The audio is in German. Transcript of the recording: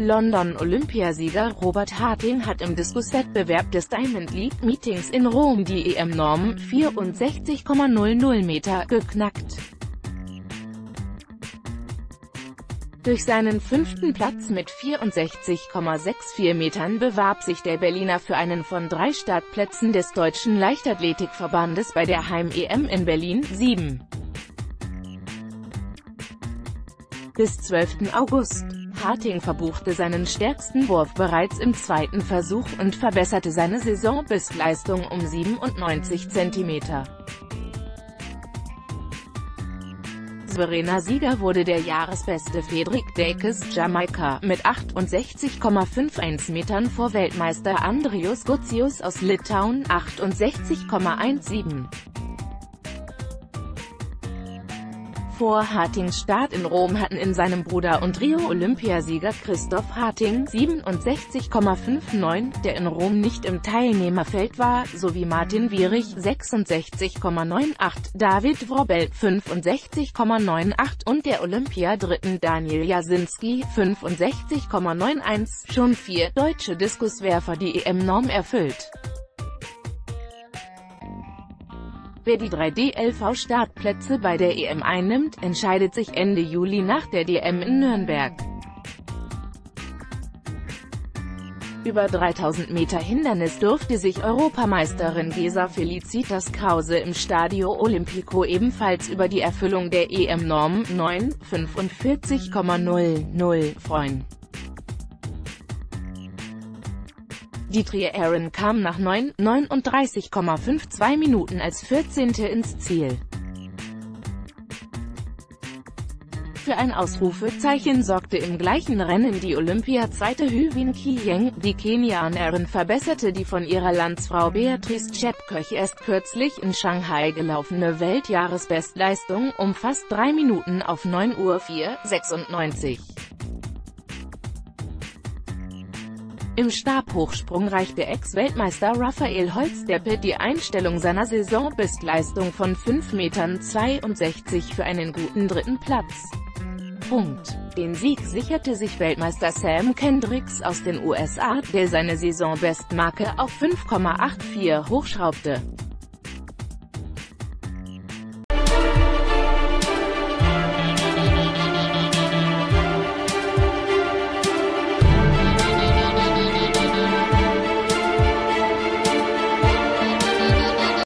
London-Olympiasieger Robert Harting hat im Diskuswettbewerb des Diamond League Meetings in Rom die EM-Norm 64,00 Meter geknackt. Durch seinen fünften Platz mit 64,64 Metern bewarb sich der Berliner für einen von drei Startplätzen des Deutschen Leichtathletikverbandes bei der Heim-EM in Berlin 7. Bis 12. August. Harting verbuchte seinen stärksten Wurf bereits im zweiten Versuch und verbesserte seine Saisonbestleistung um 97 cm. Souveräner Sieger wurde der Jahresbeste Fedrik Dekes, Jamaika, mit 68,51 Metern vor Weltmeister Andrius Gutsius aus Litauen, 68,17. Vor Hartings Start in Rom hatten in seinem Bruder und Rio-Olympiasieger Christoph Harting 67,59, der in Rom nicht im Teilnehmerfeld war, sowie Martin Wierich 66,98, David Wrobel 65,98 und der Olympiadritten Daniel Jasinski 65,91, schon vier deutsche Diskuswerfer die EM-Norm erfüllt. Wer die drei DLV-Startplätze bei der EM einnimmt, entscheidet sich Ende Juli nach der DM in Nürnberg. Über 3000 Meter Hindernis durfte sich Europameisterin Gesa Felicitas Krause im Stadio Olimpico ebenfalls über die Erfüllung der EM-Norm 9,45,00 freuen. Die Trierin kam nach 9, 39,52 Minuten als 14. ins Ziel. Für ein Ausrufezeichen sorgte im gleichen Rennen die Olympia-Zweite Hyvin Kiyeng. Die Kenianerin verbesserte die von ihrer Landsfrau Beatrice Chepköch erst kürzlich in Shanghai gelaufene Weltjahresbestleistung um fast drei Minuten auf 9 Uhr 4, 96. Im Stabhochsprung reichte Ex-Weltmeister Raphael Holzdeppe die Einstellung seiner Saisonbestleistung von 5,62 Metern für einen guten dritten Platz. Punkt. Den Sieg sicherte sich Weltmeister Sam Kendricks aus den USA, der seine Saisonbestmarke auf 5,84 hochschraubte.